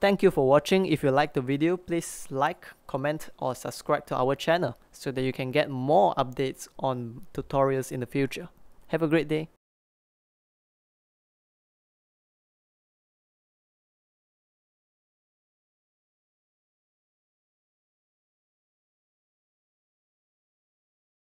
Thank you for watching. If you like the video, please like, comment or subscribe to our channel so that you can get more updates on tutorials in the future. Have a great day.